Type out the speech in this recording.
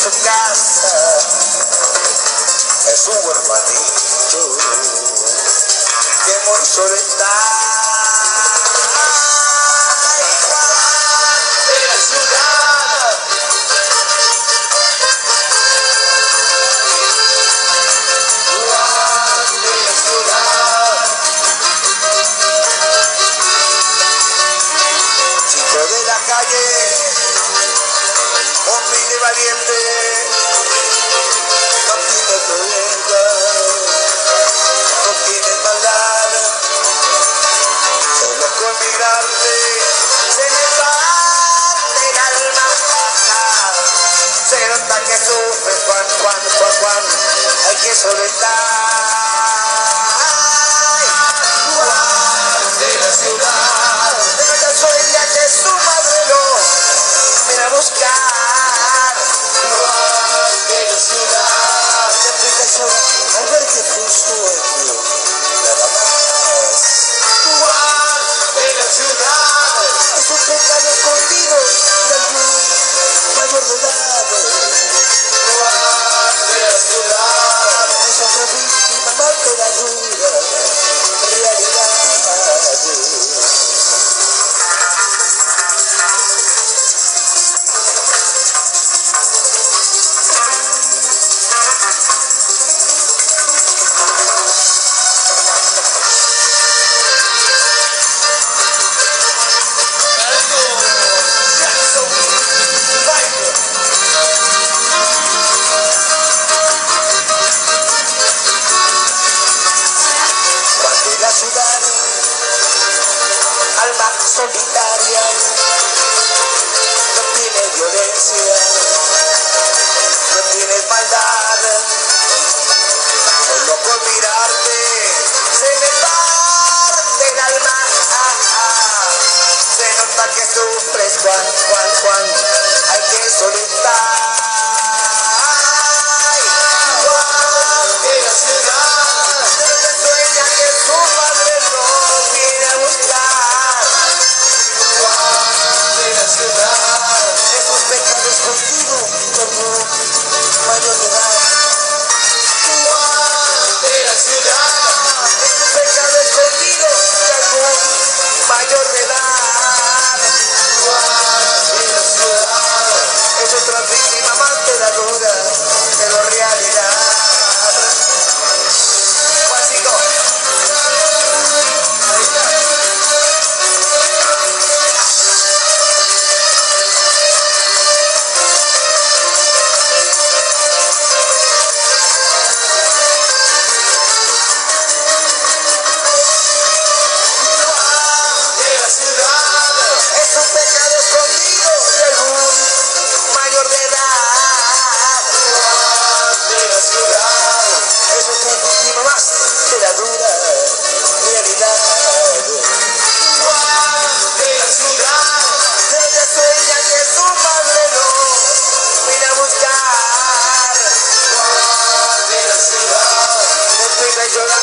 su casa. Es un huerfanito que mucho le caliente, no tiene problema, no tiene palabra, solo con migrarte se me parte el alma, se nota que sufres Juan, Juan, Juan, Juan, hay que sobre solitaria, no tiene violencia, no tiene maldad, solo por mirarte se me parte el alma, se nota que sufres Juan, Juan, Juan, hay que soltar. ciudad, de tus pecados castigo, como mayor like